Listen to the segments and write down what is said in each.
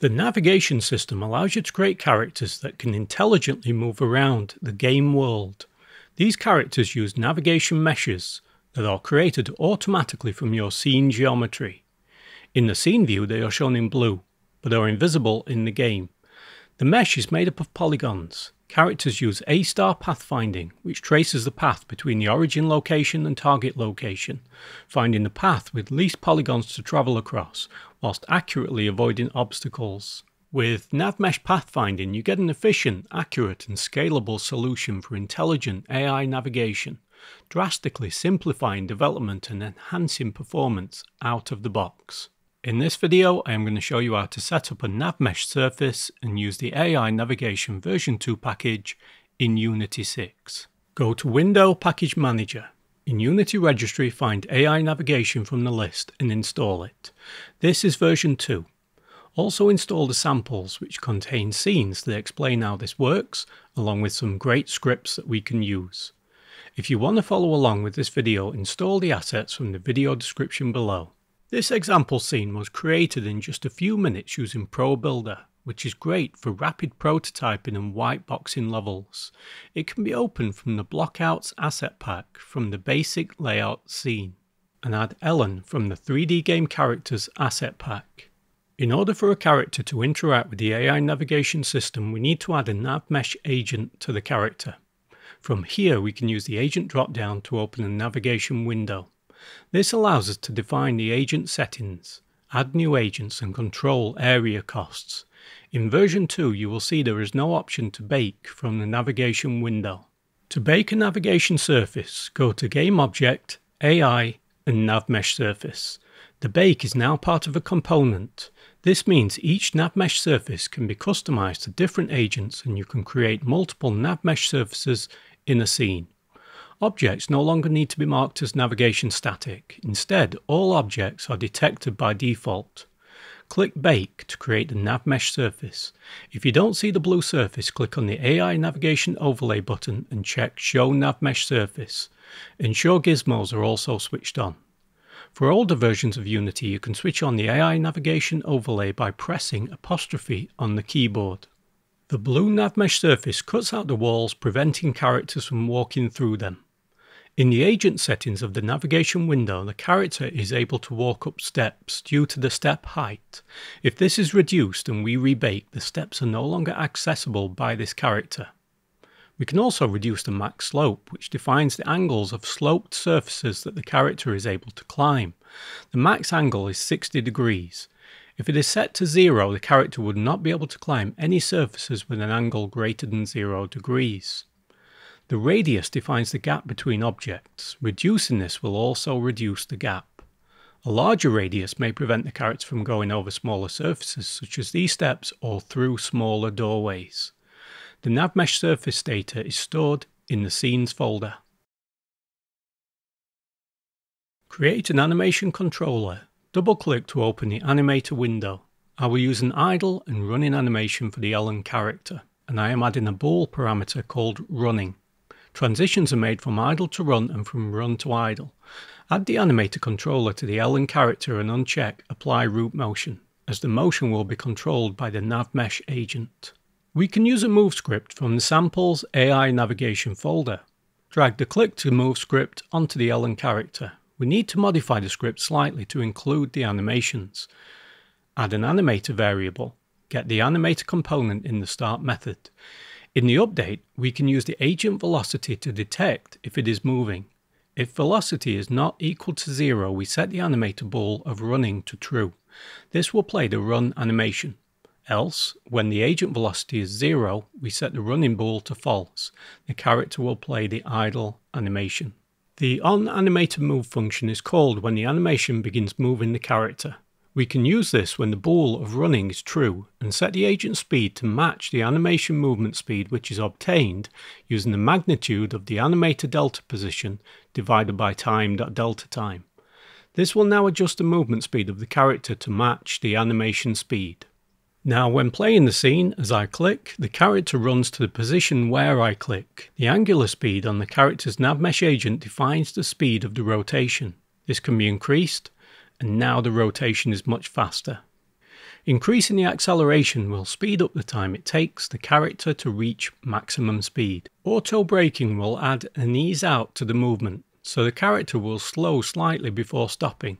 The navigation system allows you to create characters that can intelligently move around the game world. These characters use navigation meshes that are created automatically from your scene geometry. In the scene view they are shown in blue, but are invisible in the game. The mesh is made up of polygons. Characters use A-star pathfinding, which traces the path between the origin location and target location, finding the path with least polygons to travel across, whilst accurately avoiding obstacles. With NavMesh pathfinding, you get an efficient, accurate, and scalable solution for intelligent AI navigation, drastically simplifying development and enhancing performance out of the box. In this video, I am going to show you how to set up a NavMesh surface and use the AI Navigation version 2 package in Unity 6. Go to Window Package Manager. In Unity Registry, find AI Navigation from the list and install it. This is version 2. Also install the samples which contain scenes that explain how this works, along with some great scripts that we can use. If you want to follow along with this video, install the assets from the video description below. This example scene was created in just a few minutes using ProBuilder, which is great for rapid prototyping and whiteboxing levels. It can be opened from the Blockouts asset pack from the basic layout scene, and add Ellen from the 3D game characters asset pack. In order for a character to interact with the AI navigation system, we need to add a NavMesh agent to the character. From here, we can use the agent dropdown to open a navigation window. This allows us to define the agent settings, add new agents and control area costs. In version 2 you will see there is no option to bake from the navigation window. To bake a navigation surface, go to Game Object, AI and NavMesh Surface. The bake is now part of a component. This means each NavMesh surface can be customized to different agents and you can create multiple NavMesh surfaces in a scene. Objects no longer need to be marked as navigation static. Instead, all objects are detected by default. Click Bake to create the NavMesh surface. If you don't see the blue surface, click on the AI Navigation Overlay button and check Show NavMesh Surface. Ensure gizmos are also switched on. For older versions of Unity, you can switch on the AI Navigation Overlay by pressing apostrophe on the keyboard. The blue NavMesh surface cuts out the walls, preventing characters from walking through them. In the agent settings of the navigation window, the character is able to walk up steps due to the step height. If this is reduced and we rebake, the steps are no longer accessible by this character. We can also reduce the max slope, which defines the angles of sloped surfaces that the character is able to climb. The max angle is 60 degrees. If it is set to zero, the character would not be able to climb any surfaces with an angle greater than zero degrees. The radius defines the gap between objects. Reducing this will also reduce the gap. A larger radius may prevent the character from going over smaller surfaces such as these steps or through smaller doorways. The NavMesh surface data is stored in the Scenes folder. Create an animation controller. Double-click to open the animator window. I will use an idle and running animation for the Ellen character, and I am adding a bool parameter called running. Transitions are made from idle to run and from run to idle. Add the animator controller to the Ellen character and uncheck Apply Root Motion, as the motion will be controlled by the NavMesh agent. We can use a move script from the Samples AI Navigation folder. Drag the click to move script onto the Ellen character. We need to modify the script slightly to include the animations. Add an animator variable. Get the animator component in the start method. In the update, we can use the agent velocity to detect if it is moving. If velocity is not equal to zero, we set the animator bool of running to true. This will play the run animation. Else, when the agent velocity is zero, we set the running bool to false. The character will play the idle animation. The onAnimatorMove function is called when the animation begins moving the character. We can use this when the bool of running is true and set the agent speed to match the animation movement speed which is obtained using the magnitude of the animator delta position divided by time.delta time. This will now adjust the movement speed of the character to match the animation speed. Now when playing the scene, as I click, the character runs to the position where I click. The angular speed on the character's NavMesh agent defines the speed of the rotation. This can be increased, and now the rotation is much faster. Increasing the acceleration will speed up the time it takes the character to reach maximum speed. Auto braking will add an ease out to the movement, so the character will slow slightly before stopping.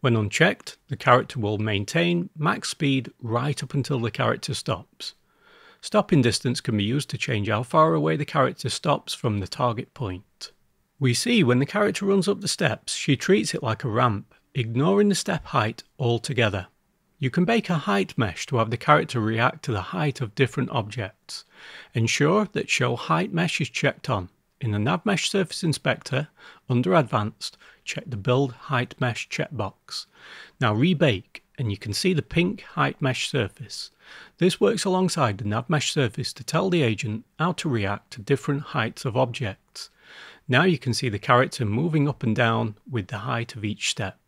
When unchecked, the character will maintain max speed right up until the character stops. Stopping distance can be used to change how far away the character stops from the target point. We see when the character runs up the steps, she treats it like a ramp, ignoring the step height altogether. You can bake a height mesh to have the character react to the height of different objects. Ensure that Show Height Mesh is checked on. In the NavMesh Surface Inspector, under Advanced, check the Build Height Mesh checkbox. Now rebake and you can see the pink height mesh surface. This works alongside the NavMesh surface to tell the agent how to react to different heights of objects. Now you can see the character moving up and down with the height of each step.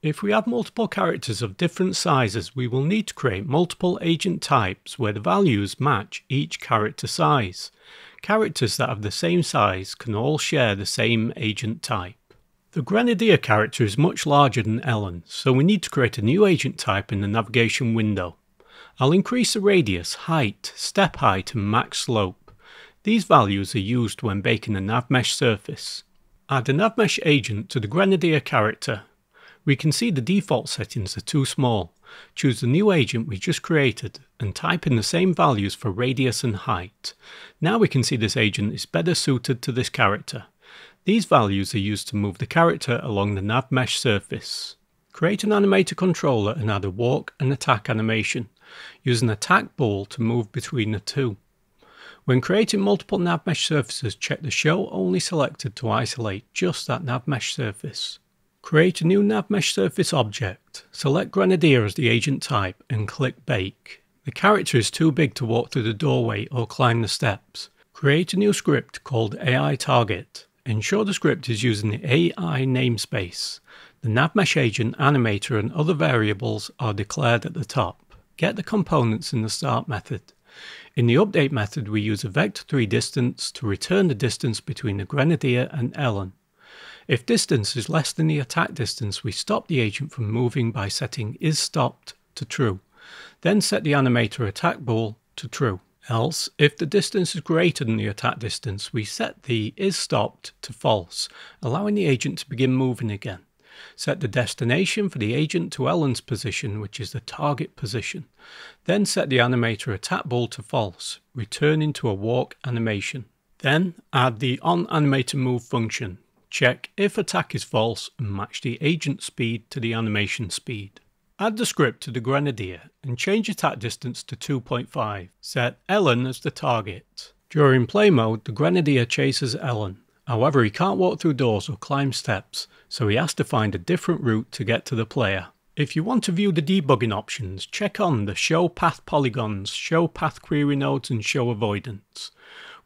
If we have multiple characters of different sizes, we will need to create multiple agent types where the values match each character size. Characters that have the same size can all share the same agent type. The Grenadier character is much larger than Ellen, so we need to create a new agent type in the navigation window. I'll increase the radius, height, step height and max slope. These values are used when baking a NavMesh surface. Add a NavMesh agent to the Grenadier character. We can see the default settings are too small. Choose the new agent we just created and type in the same values for radius and height. Now we can see this agent is better suited to this character. These values are used to move the character along the NavMesh surface. Create an animator controller and add a walk and attack animation. Use an attack bool to move between the two. When creating multiple NavMesh surfaces, check the Show Only selected to isolate just that NavMesh surface. Create a new NavMesh surface object. Select Grenadier as the agent type and click Bake. The character is too big to walk through the doorway or climb the steps. Create a new script called AI Target. Ensure the script is using the AI namespace. The NavMesh agent, animator and other variables are declared at the top. Get the components in the start method. In the update method we use a vector3 distance to return the distance between the Grenadier and Ellen. If distance is less than the attack distance, we stop the agent from moving by setting is stopped to true. Then set the animator attack bool to true. Else, if the distance is greater than the attack distance, we set the is stopped to false, allowing the agent to begin moving again. Set the destination for the agent to Ellen's position, which is the target position. Then set the animator attack bool to false, returning to a walk animation. Then add the on animator move function Check if attack is false and match the agent speed to the animation speed. Add the script to the Grenadier and change attack distance to 2.5. Set Ellen as the target. During play mode, the Grenadier chases Ellen. However, he can't walk through doors or climb steps, so he has to find a different route to get to the player. If you want to view the debugging options, check on the Show Path Polygons, Show Path Query Nodes and Show Avoidance.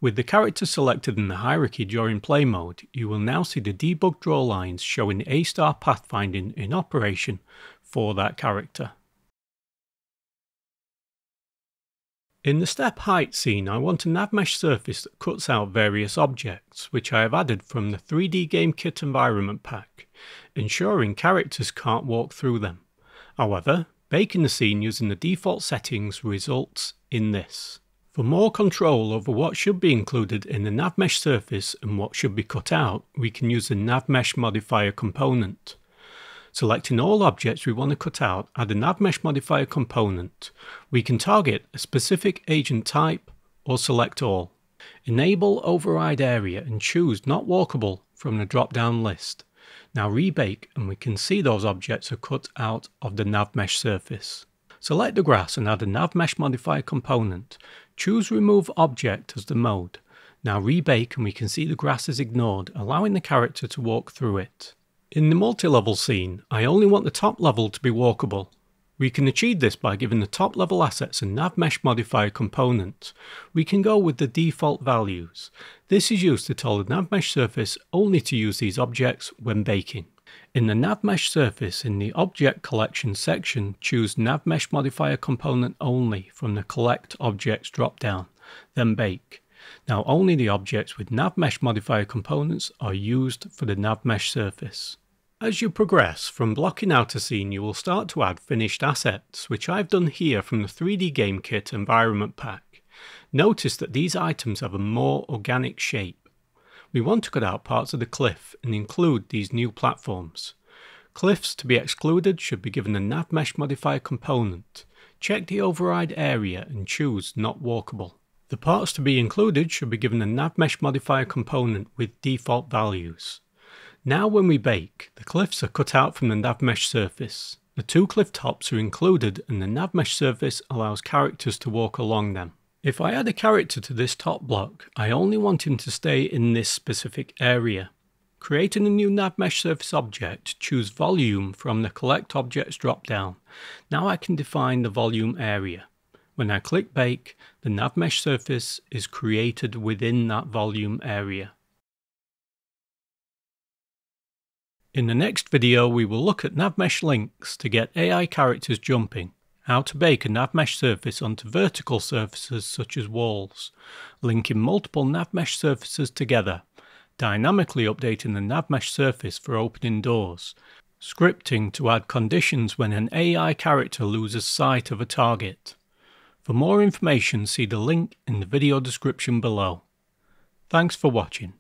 With the character selected in the hierarchy during play mode, you will now see the debug draw lines showing A-star pathfinding in operation for that character. In the step height scene, I want a navmesh surface that cuts out various objects, which I have added from the 3D Game Kit environment pack, ensuring characters can't walk through them. However, baking the scene using the default settings results in this. For more control over what should be included in the NavMesh surface and what should be cut out, we can use the NavMesh modifier component. Selecting all objects we want to cut out, add a NavMesh modifier component. We can target a specific agent type or select all. Enable override area and choose not walkable from the drop down list. Now rebake and we can see those objects are cut out of the NavMesh surface. Select the grass and add a NavMesh modifier component. Choose Remove Object as the mode. Now rebake and we can see the grass is ignored, allowing the character to walk through it. In the multi-level scene, I only want the top level to be walkable. We can achieve this by giving the top level assets a NavMesh modifier component. We can go with the default values. This is used to tell the NavMesh surface only to use these objects when baking. In the NavMesh surface in the Object Collection section, choose NavMesh Modifier Component only from the Collect Objects drop-down, then Bake. Now only the objects with NavMesh Modifier components are used for the NavMesh surface. As you progress from blocking out a scene you will start to add finished assets, which I've done here from the 3D Game Kit Environment Pack. Notice that these items have a more organic shape. We want to cut out parts of the cliff and include these new platforms. Cliffs to be excluded should be given a NavMesh modifier component. Check the override area and choose not walkable. The parts to be included should be given a NavMesh modifier component with default values. Now when we bake, the cliffs are cut out from the NavMesh surface. The two cliff tops are included and the NavMesh surface allows characters to walk along them. If I add a character to this top block, I only want him to stay in this specific area. Creating a new NavMesh surface object, choose Volume from the Collect Objects drop-down. Now I can define the volume area. When I click Bake, the NavMesh surface is created within that volume area. In the next video we will look at NavMesh links to get AI characters jumping, how to bake a NavMesh surface onto vertical surfaces such as walls, linking multiple NavMesh surfaces together, dynamically updating the NavMesh surface for opening doors, scripting to add conditions when an AI character loses sight of a target. For more information see the link in the video description below. Thanks for watching.